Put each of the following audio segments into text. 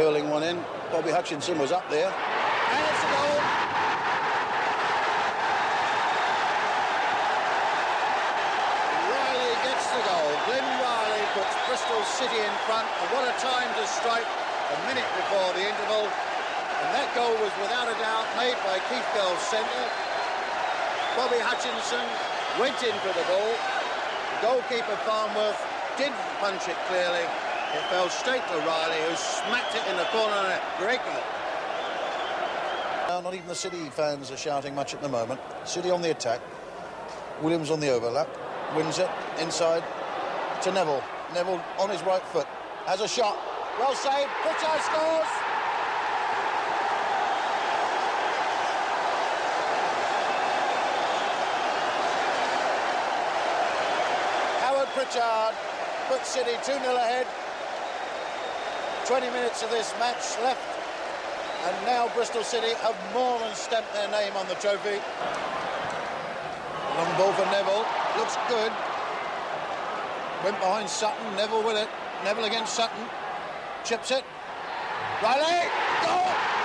curling one in. Bobby Hutchinson was up there. And it's a goal. Riley gets the goal. Glyn Riley puts Bristol City in front. What a time to strike a minute before the interval. And that goal was without a doubt made by Keith Bell's centre. Bobby Hutchinson went in for the ball. Goalkeeper Farnworth didn't punch it clearly. It fell straight to Riley, who smacked it in the corner. Great goal. Now, not even the City fans are shouting much at the moment. City on the attack. Williams on the overlap. Wins it inside to Neville. Neville on his right foot. Has a shot. Well saved. Pritchard scores. Howard Pritchard puts City 2 0 ahead. 20 minutes of this match left. And now Bristol City have more than stamped their name on the trophy. Long ball for Neville. Looks good. Went behind Sutton. Neville with it. Neville against Sutton. Chips it. Riley! Goal!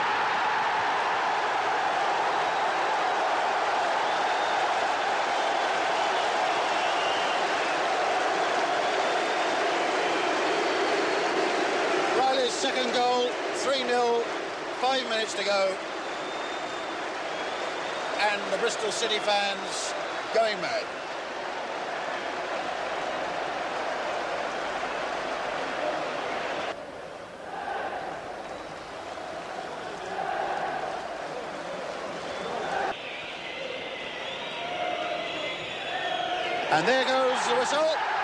Second goal. 3-0. Five minutes to go. And the Bristol City fans going mad. And there goes the whistle.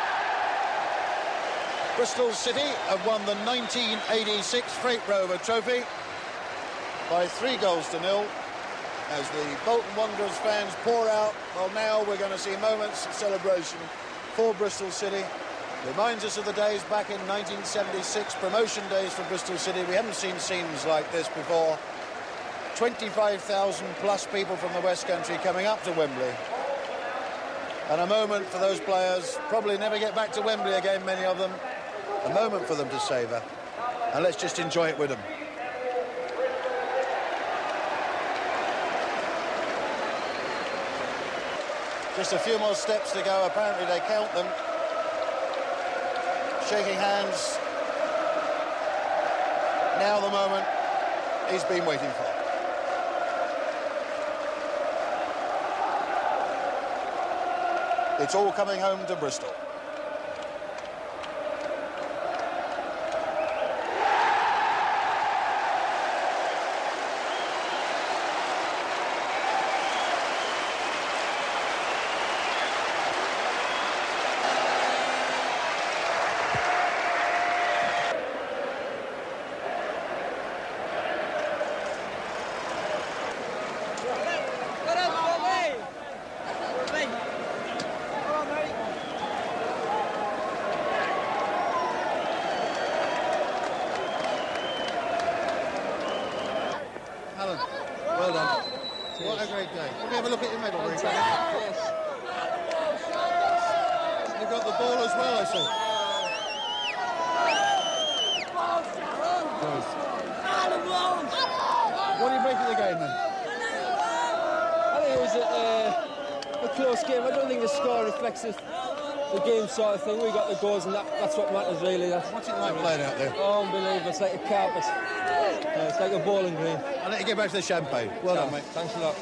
Bristol City have won the 1986 Freight Rover Trophy by three goals to nil as the Bolton Wanderers fans pour out. Well, now we're going to see moments of celebration for Bristol City. Reminds us of the days back in 1976, promotion days for Bristol City. We haven't seen scenes like this before. 25,000 plus people from the West Country coming up to Wembley. And a moment for those players, probably never get back to Wembley again, many of them. A moment for them to savour. And let's just enjoy it with them. Just a few more steps to go. Apparently they count them. Shaking hands. Now the moment he's been waiting for. It's all coming home to Bristol. Done. What a great day. Let me have a look at your medal, Rick. You've got the ball as well, I see. What do you make of the game, then? I think it was a, uh, a close game. I don't think the score reflects the, the game sort of thing. We got the goals, and that, that's what matters really. That's, What's it like playing out there? oh, unbelievable! It's like a carpet. Uh, it's like a bowling green. I'll let you get back to the champagne. Well done, mate. Thanks a lot.